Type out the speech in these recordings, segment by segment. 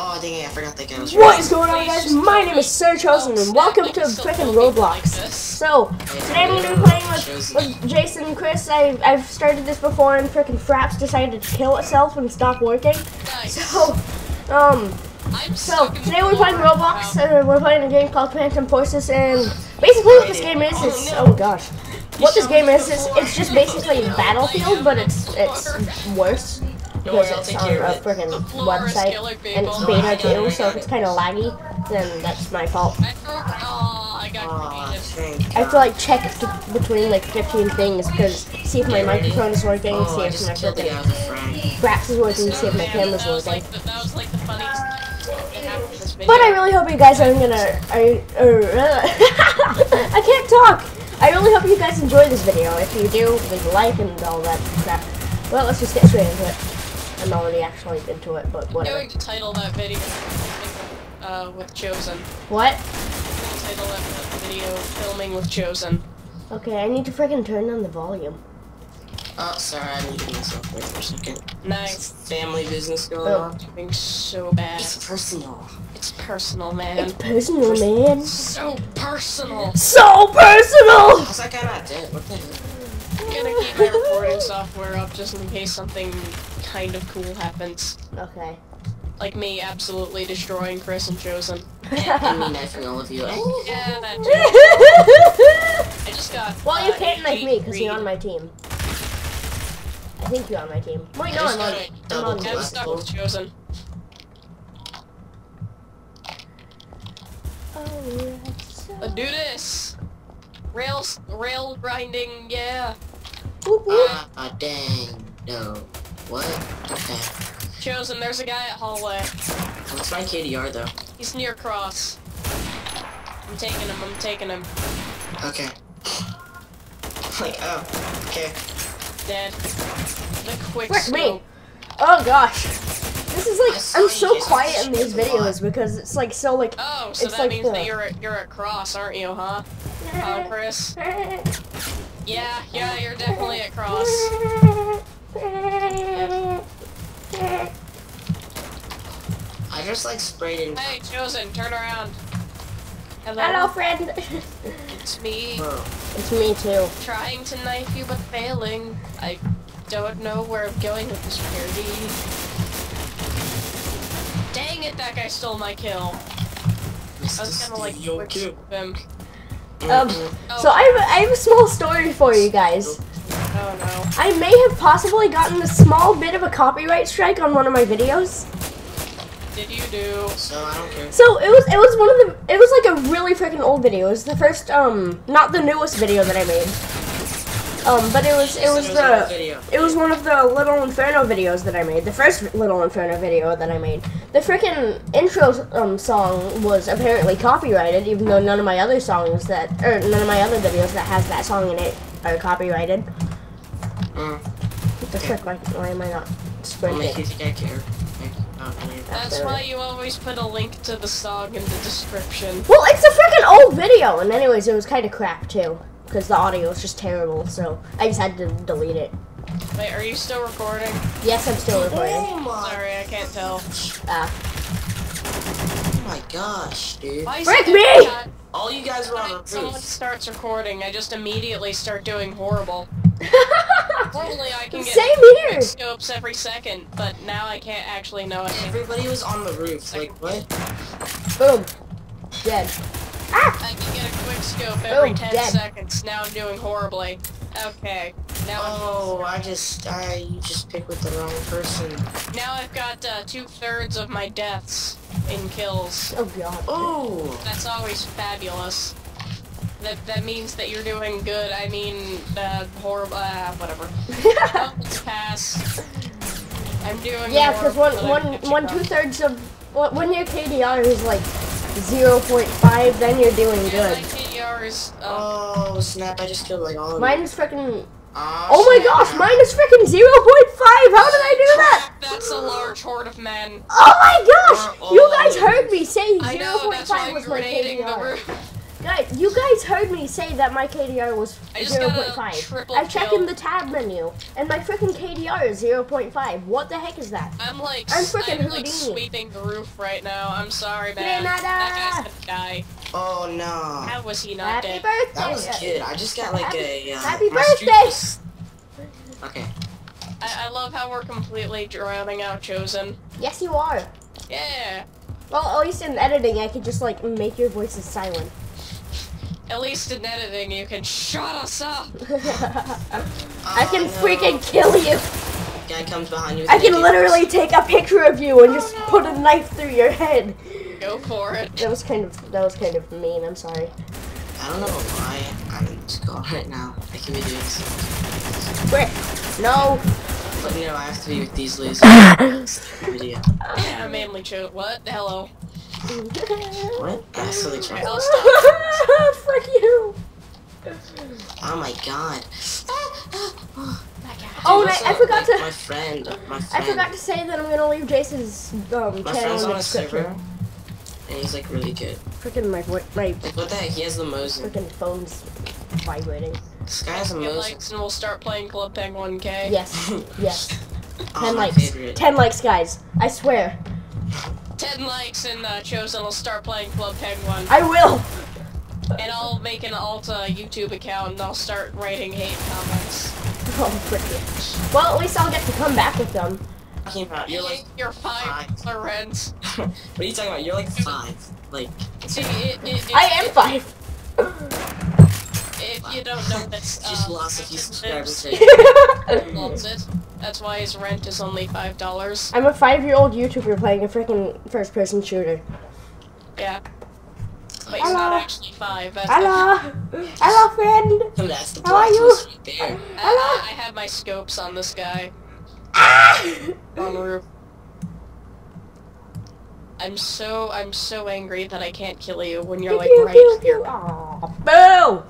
Oh, dang it, I forgot that guy was What is going on, guys? My name is Sir Chosen, and welcome to frickin' Roblox. So, today I'm gonna be playing with, with Jason and Chris. I, I've started this before, and frickin' Fraps decided to kill itself and stop working. So, um, so today we're playing Roblox, and we're playing a game called Phantom Forces, and basically what this game is is, oh gosh. What this game is, is it's just basically Battlefield, but it's it's worse because it's on a freaking website and it's beta too, so if it's kind of laggy, then that's my fault. I have to like check between like 15 things because see if my microphone is working, see if my freaking Fraps is working, see if my camera's working. But I really hope you guys are gonna. Are, uh, I can't talk. I really hope you guys enjoy this video. If you do, leave a like and all that crap. Well, let's just get straight into it. I'm already actually into it, but whatever. I'm going to title that video uh, with Chosen. What? Title that video filming with Chosen. Okay, I need to freaking turn on the volume. Oh, sorry, I'm muted myself there for a second. Nice. Family business going oh. on. Doing so bad. It's personal. It's personal, man. It's personal, man. So personal. So personal! How's that guy not dead? What the hell? I'm gonna keep my recording software up just in case something kind of cool happens. Okay. Like me absolutely destroying Chris and Chosen. and me knifing all of you. yeah. I just got. Well, you uh, can't knife me because you're on my. my team. I think you're on my team. Wait, no, I I'm just on. got a I'm on I'm stuck with Chosen. Let's do this. Rails, rail grinding, yeah. Whoop, whoop. Ah, ah, dang. No. What? Okay. Chosen, there's a guy at hallway. What's my KDR though? He's near cross. I'm taking him, I'm taking him. Okay. like, oh, okay. Dead. The quick Frick me. Oh gosh. This is like I'm so quiet in these shoot a lot. videos because it's like so like Oh, so It's that like means the- that you're at, you're at cross, aren't you, huh? Oh, Chris. Yeah, yeah, you're definitely at cross. I just like sprayed in. Hey, Chosen, turn around. Hello. Hello friend. It's me. Bro. it's me too. Trying to knife you, but failing. I don't know where I'm going with this parody. Dang it, that guy stole my kill. I was gonna like Studio quick kill. him. Um, Oh, so I have, a- I have a small story for you guys. Oh no. I may have possibly gotten a small bit of a copyright strike on one of my videos. Did you do? So I don't care. So it was it was one of the it was like a really freaking old video. It was the first um not the newest video that I made. Um, but it was it was So an old the video. it was one of the Little Inferno videos that I made. The first Little Inferno video that I made. The freaking intro um song was apparently copyrighted, even though none of my other songs that or none of my other videos that has that song in it are copyrighted. Mm. What the frick? Why, why am I not I'll make sprinting? think I care. Like, not really. That's why you always put a link to the song in the description. Well, it's a freaking old video, and anyways, it was kind of crap too, because the audio was just terrible. So I just had to delete it. Wait, are you still recording? Yes, I'm still recording. Oh my, Sorry, I can't tell. Ah. oh my gosh, dude. Why is Frick me! every All you guys were on the Someone roof. starts recording, I just immediately start doing horrible. Normally I can get Same quick here. scopes every second, but now I can't actually know it. Everybody was on the roof. Like, what? Boom. Dead. Ah! I can get a quick scope every Oh, 10 dead. seconds. Now I'm doing horribly. Okay. Now Oh, I just, I, you just picked with the wrong person. Now I've got uh, two thirds of my deaths in kills. Oh god. Oh, That's always fabulous. That that means that you're doing good. I mean, uh, horrible. Uh, whatever. Oh, pass. I'm doing. yeah, because one, horrible, one, but I can one catch two up. thirds of when when your KDR is like 0.5, then you're doing Yeah, my good. KDR is. Uh, oh, snap! I just killed like all of Mine them. is freaking. Oh, Oh my gosh, mine is freaking 0.5. How did I do that? that's a large horde of men. Oh my gosh! You guys heard me say I know. That's why 0.5 was my grenading the KDR. Roof. Guys, you guys heard me say that my KDR was I just got a 0.5. triple I checked kill. in the tab menu, and my freaking KDR is 0.5. What the heck is that? I'm like, I'm I'm, like sweeping the roof right now. I'm sorry, man. Grenada! That guy's gonna die. Oh no. How was he not Happy dead? birthday! That was good. I just got like Happy- a. Uh, happy my streak birthday! Okay. I, I love how we're completely drowning out Chosen. Yes, you are. Yeah. Well, at least in editing, I could just like make your voices silent. At least in editing, you can shut us up. I can Oh, no. freaking kill you. Guy comes behind you. with I can AK. literally take a picture of you and oh, just put a knife through your head. Go for it. That was kind of that was kind of mean. I'm sorry. I don't know why I'm in school right now. I can be doing something. Quick, no. But you know I have to be with these losers. video. Yeah, I mainly chose. What? Hello. What? I actually tried. I'll stop. Frick you. Oh my god. Oh, and I, I forgot like, to. My friend. My I forgot to say that I'm gonna leave Jason's um, My channel friend's in on the a server. description. And he's like really good. Freaking my vo- my Like what the heck? He has the most. freaking phone's vibrating. This guy has the Get most. likes and we'll start playing Club Penguin K. Yes, yes. Oh, Ten my likes. Ten likes, guys. I swear. 10 likes and uh, Chosen will start playing Club Penguin. I will. And I'll make an Alta YouTube account and I'll start writing hate comments. Oh, frick. Well, at least I'll get to come back with them. You're like. You're five five. rent. what are you talking about? You're like five. Like. See, it, it, it, I am five. If you don't know this, Just uh, lost a few subscribers. I'm loves it. That's why his rent is only five dollars. I'm a five-year-old YouTuber playing a freaking first-person shooter. Yeah. But he's Hello. not actually five. That's Hello, hello, friend. That's the How are you? right there. I, Hello. I, I have my scopes on this guy Ah! on the roof. I'm so I'm so angry that I can't kill you when you're like right here. pew. Boo.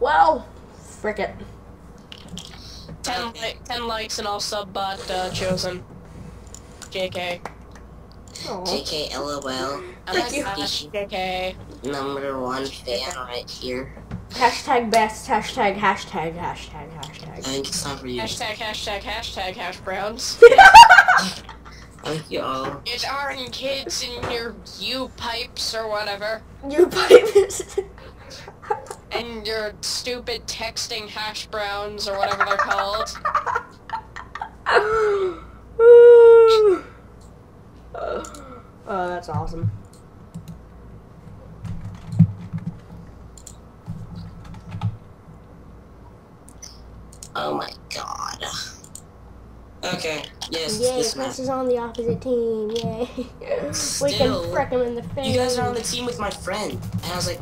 Well, frick it. Ten, li- ten likes and I'll sub bot uh, chosen. JK. Aw. JK LOL. I'm Thank you. JK. Number one fan right here. Hashtag best. Hashtag hashtag hashtag I hashtag. think it's time for you. Hashtag hashtag hashtag hash browns. Thank you all. It aren't kids in your U pipes or whatever. you pipe. And your stupid texting hash browns or whatever they're called. oh, that's awesome. Oh my god. Okay. Yes, Yay, this Chris map. is on the opposite team. Yay. we can frick him in the face. You guys are on the team with my friend. And I was like,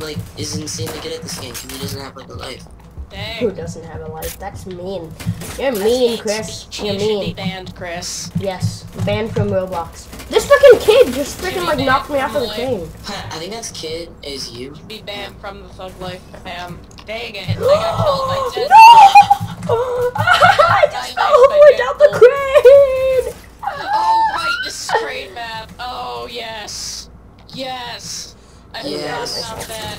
like, is insanely good at this game because he doesn't have like a life. Dang. Who doesn't have a life? That's mean. You're mean, Chris. She You're should be mean. banned, Chris. Yes, banned from Roblox. This freaking kid just freaking like knocked me off of the train. I think that's kid is you. Be banned from the thug life fam. Dang it. I got killed by dead. no! I just fell all the way down the crane! Oh, right, this is trade map. Oh, yes. Yes. I Yes. forgot about that.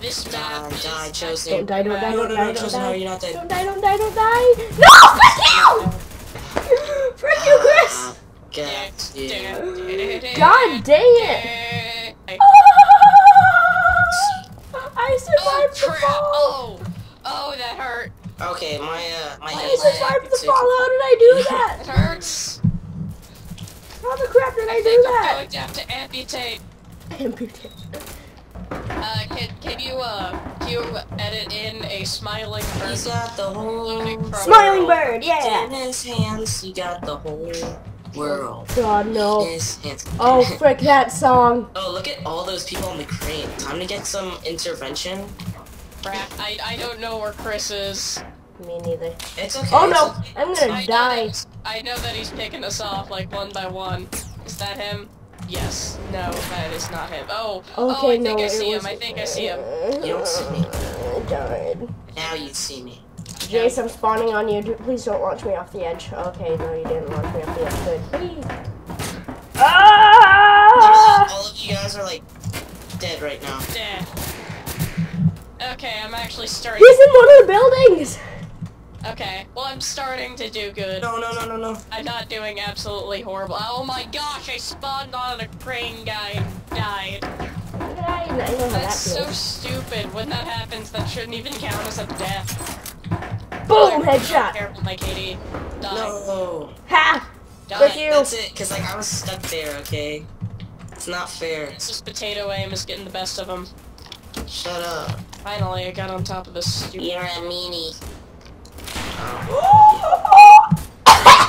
This map Die, die, my Chosen. Don't die, don't die, don't no, die, no, don't Chosen, no, die. you're not dead. Don't die, don't die, don't die! No! Frick you! Frick you, Chris! Ah, Got you. God dang it! it! I Oh, survived the fall! Oh, oh, that hurt. Okay, my uh, my I survived the fall, how did I do that? It hurts. How the crap did I I do think I'm going to have to amputate. Amputate. Uh, can, can you, uh, can you edit in a smiling He's person? got the whole Smiling bird, yeah! in his hands. He got the whole world God, no. his hands. Oh, frick that song. Oh, look at all those people on the crane. Time to get some intervention. Crap, I, I don't know where Chris is. Me neither. It's okay. Oh it's no, okay. I'm gonna know die. that he's- I know that he's picking us off, like, one by one. Is that him? Yes. No, that is not him. Oh, oh, I think no, I see him. I think I see him. You don't see me. I died. Now you see me. Jace, I'm spawning on you. Please don't launch me off the edge. Okay, no, you didn't launch me off the edge. Good. Whee! Ah! All of you guys are like dead right now. Dead. Okay, I'm actually starting. He's in one of the buildings. Okay, well I'm starting to do good. No, no, no, no, no. I'm not doing absolutely horrible. Oh my gosh, I spawned on a crane guy and died. I, I know how that That's so stupid. When that happens, that shouldn't even count as a death. Boom, headshot. Careful, my Katie. Die. No. Ha! Die. Frick you. That's it, cause like I was stuck there, okay? It's not fair. This is potato aim is getting the best of him. Shut up. Finally, I got on top of this stupid You're a meanie.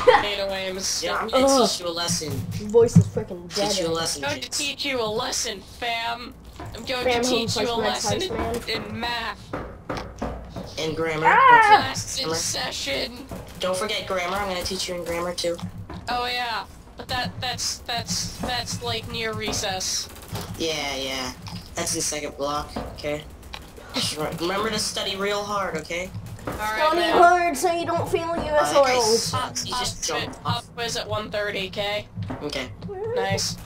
Potato aim. Yeah, I'm gonna Ugh. teach you a lesson. Your Voice is freaking Teach you a dead. lesson. I'm going to teach you a lesson, fam. I'm going Fam, to teach you a lesson in, in math. In grammar. Ah! Class in Grammar. session. Don't forget grammar. I'm gonna teach you in grammar too. Oh yeah, but that that's that's that's like near recess. Yeah, yeah. That's the second block, okay? Remember to study real hard, okay? All right, Don't eat man. hard so you don't fail Uh, US that guy oils. sucks. He just Pop, jumped pop off. quiz at 1:30, okay? Okay. Nice.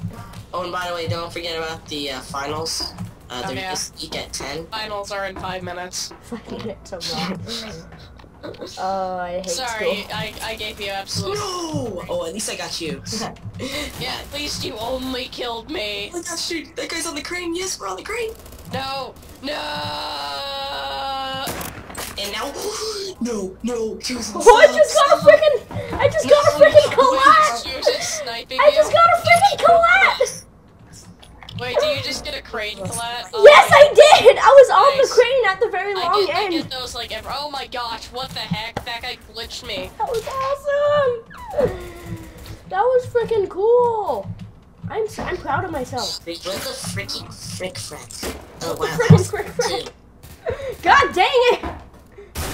Oh, and by the way, don't forget about the uh, finals. Uh, Oh, they're yeah. this week at 10. Finals are in five minutes. Fucking it so much. Oh, I hate Sorry, school. I, I gave you absolute. No! Oh, at least I got you. Yeah, at least you only killed me. Oh my gosh, shoot. That guy's on the crane. Yes, we're on the crane. No, no. And now, no, no, choose Oh, I just got a freaking, I just got a freaking collat. Wait, she was just sniping I just got a freaking collat. Wait, do you just get a crane collat? Oh, Yes, I oh, did. I was on the crane at the very I long get, I end. get those like every. Oh my gosh, what the heck? That guy glitched me. That was awesome. That was freaking cool. I'm s- I'm proud of myself. What the freaking frick frack? Oh, wow. Freaking frick frack. God dang it!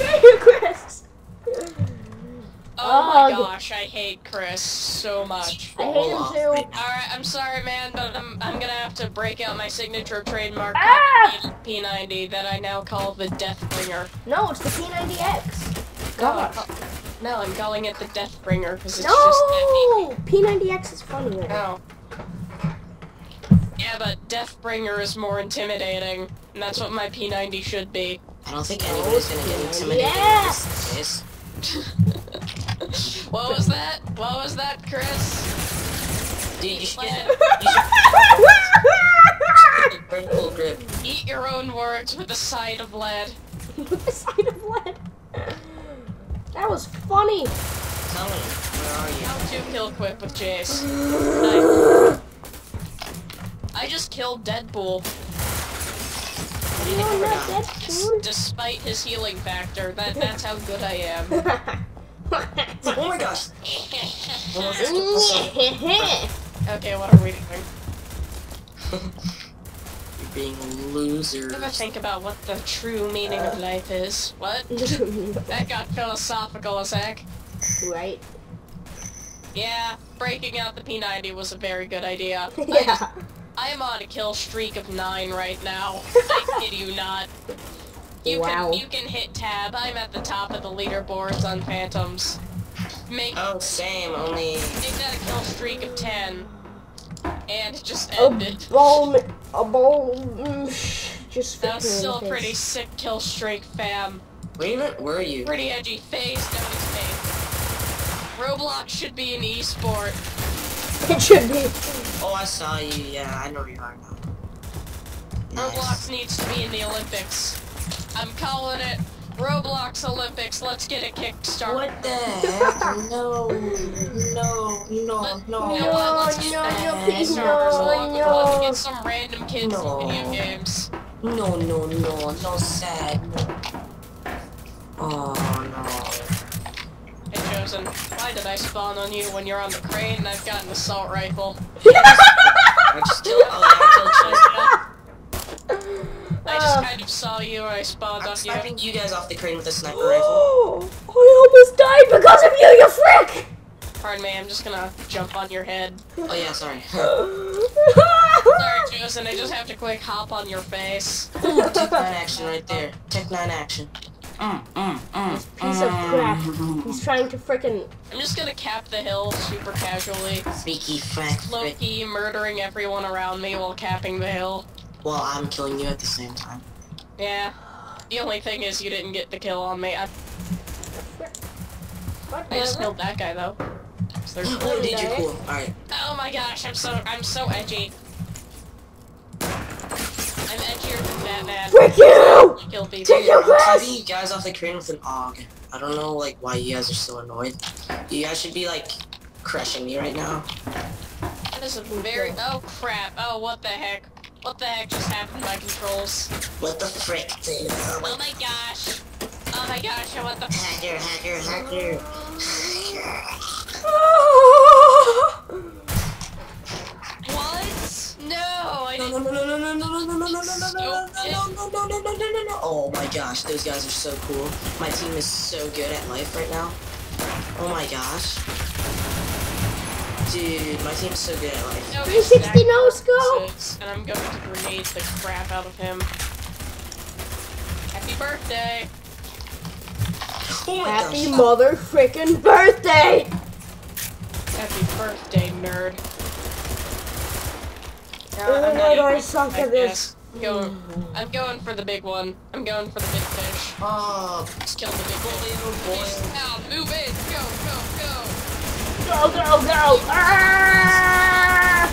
You, Chris. Oh my gosh, I hate Chris so much. I hate him too. Alright, I'm sorry, man, but I'm, I'm gonna have to break out my signature trademark Ah! P90 that I now call the Deathbringer. No, it's the P90X. No, I'm Gosh. no, I'm calling it the Deathbringer because it's just No, P90X is funnier. No. Yeah, but Deathbringer is more intimidating, and that's what my P90 should be. I don't think oh, anybody's gonna get intimidated Yes! in this what was that? What was that, Chris? Dude, you should get Plan. you should get a full grip. Eat your own words with a side of lead. With the side of lead. That was funny. Tell me, where are you? How to kill quick with Jace. Nice. I just killed Deadpool, What do you No, think not we're that s- dude. despite his healing factor. That that's how good I am. Oh my gosh! okay, what are we doing? You're being a loser. Ever think about what the true meaning of life is? What? That got philosophical a sec. right? Yeah, breaking out the P90 was a very good idea. Yeah. I am on a kill streak of nine right now. I kid you not. You Wow. can you can hit tab. I'm at the top of the leaderboards on Phantoms. Make Oh, same, only... make that a kill streak of ten. And it just A ended. a ball, mm, sh- just That was still a pretty sick kill streak, fam. Where even were you? Pretty edgy face, down his face. Roblox should be an e-sport. It should be. Oh, I saw you. Yeah, I know you are now. Roblox needs to be in the Olympics. I'm calling it Roblox Olympics. Let's get it kickstart. What the heck? No, no, no, no. You know what? Let's get No, back no, to please, the no, Roblox. no. Let's get some random kids No. in video games. No, no, no, no sad. No. Oh no. Hey, Chosen, why did I spawn on you when you're on the crane and I've got an assault rifle? I just killed. Oh, yeah, I killed Chelsea. I just kind of saw you and I spawned I'm on you. sniping you guys off the crane with a sniper rifle. I almost died because of you, you frick! Pardon me, I'm just gonna jump on your head. Oh yeah, sorry. Sorry, Chosen, I just have to quick hop on your face. Ooh, Tech 9 action right there. Tech 9 action. Mm, mm, mm, Piece of crap. mm. He's trying to frickin' I'm just gonna cap the hill super casually. Freaky frack frick. Low-key murdering everyone around me while capping the hill. Well, I'm killing you at the same time. Yeah. The only thing is you didn't get the kill on me. I, I just killed that guy though. So Oh, dude, you're cool. Alright. oh my gosh, I'm so I'm so edgy. I'm edgier than Batman. Frick you! Kill people. Take your I'm Chris! you guys off the crane with an AUG. I don't know, like, why you guys are so annoyed. You guys should be, like, crushing me right now. That is a very oh crap. Oh what the heck? What the heck just happened to my controls? What the frick, dude? Oh Oh my gosh. Oh my gosh, oh, I want the Hacker, hacker, hacker. What? No, I Oh my gosh, those guys are so cool. My team is so good at life right now. Oh my gosh. Dude, my team's so good at life. 360 no. And I'm going to grenade the crap out of him. Happy birthday! Oh Happy gosh. mother frickin' birthday! Happy birthday, nerd. No, Oh I'm my god, I suck at this. guess. I'm going, for the big one. I'm going for the big fish. Oh, Just kill the big boy, oh boy. Now, move in! Go, go, go! Go, go, go! Ah!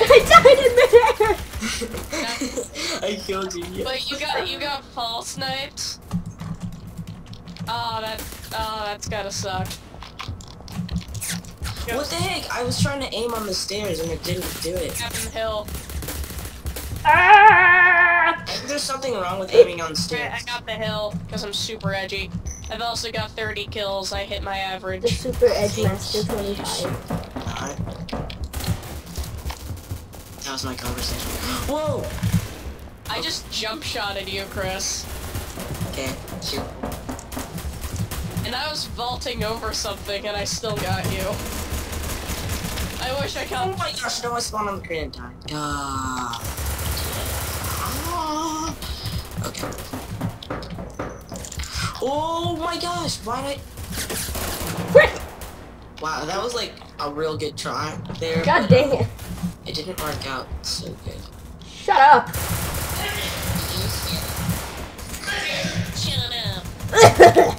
I died in midair! I killed you. But you got you got fall sniped. Oh, that oh, that's gotta suck. Go What the heck? I was trying to aim on the stairs and it didn't do it. Captain Hill. Ah! There's something wrong with aiming on I, I got the hill because I'm super edgy. I've also got 30 kills. I hit my average. The average. Super edgy Master 25. Alright. That was my conversation. Whoa! I just jump shot at you, Chris, Okay, shoot. and I was vaulting over something, and I still got you. I wish I could. Oh my gosh, no, I spawned on the crane in time. Ah. Okay. Oh my gosh, why did I... Frick! Wow, that was like a real good try there. God but dang it. It didn't work out so good. Shut up! Shut up.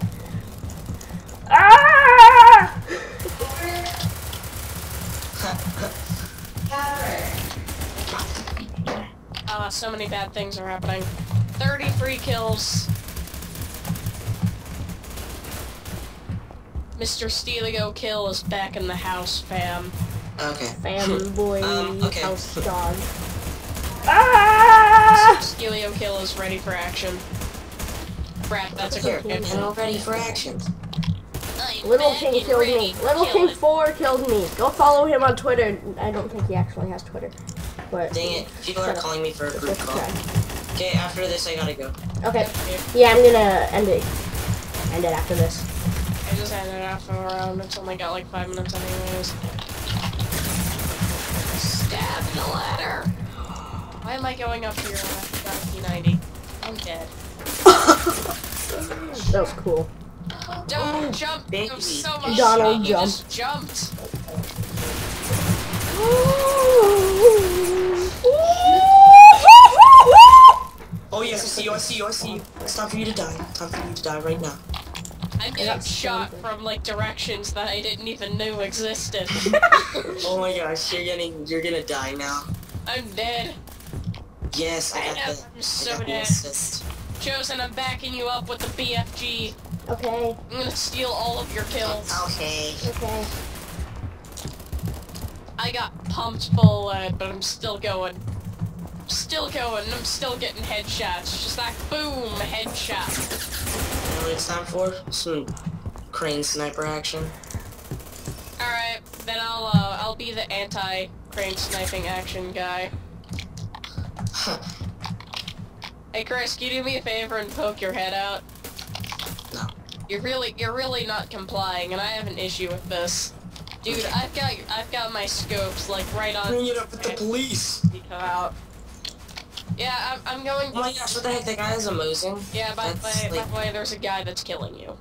so many bad things are happening. 33 kills. Mr. Steelio Kill is back in the house, fam. Okay. Fanboy Um, okay. house dog. Ah! Steelio Kill is ready for action. Crap, that's a Here, good and all ready for action. Little King killed me. Little King 4 killed me. Go follow him on Twitter. I don't think he actually has Twitter. But Dang it, people are up. calling me for a group call. Okay, after this I gotta go. Okay. Yeah, I'm gonna end it. End it after this. I just ended half of a round. It's only got like five minutes anyways. Stab the ladder. Why am I going up here after P90? I'm dead. That was cool. Don't oh, jump! baby. That was so much Donald You jump. just jumped. Oh yes, I see you, I see you, I see you. It's time for you to die. Time for you to die right now. I'm getting got shot stunned. from like directions that I didn't even know existed. Oh my gosh, you're getting, you're gonna die now. I'm dead. Yes, I I got know, the, I'm so I got the dead. assist. Chosen, I'm backing you up with the BFG. Okay. I'm gonna steal all of your kills. Okay. Okay. I got pumped full lead, but I'm still going. Still going. I'm still getting headshots. Just like boom, headshot. You know what it's time for? Some crane sniper action. All right, then I'll uh, I'll be the anti crane sniping action guy. Hey Chris, can you do me a favor and poke your head out? No. You're really you're really not complying, and I have an issue with this. Dude, I've got I've got my scopes like right on. Bring it up with the police. Come out. Yeah, I'm, I'm going. Oh my gosh, what the heck? That guy is amazing. Yeah, by the That's way, by like- the way, there's a guy that's killing you.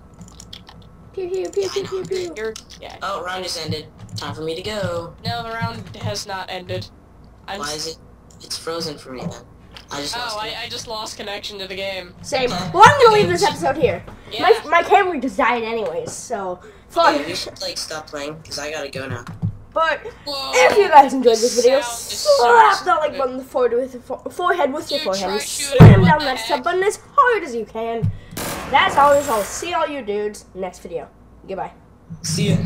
Pew pew pew pew pew pew. You're yeah. Oh, round just ended. Time for me to go. No, the round has not ended. I'm Why is it? It's frozen for me then. I just lost Oh, it. I, I just lost connection to the game. Same. Well, I'm gonna leave this episode here. Yeah. My my camera just died anyways, so fuck. Okay, we should like stop playing because I gotta go now. But Whoa. if you guys enjoyed this video, slap that like button the forehead with your fo- forehead with your forehead. and Slam down that sub button as hard as you can. That's always. I'll see all you dudes next video. Goodbye. See ya.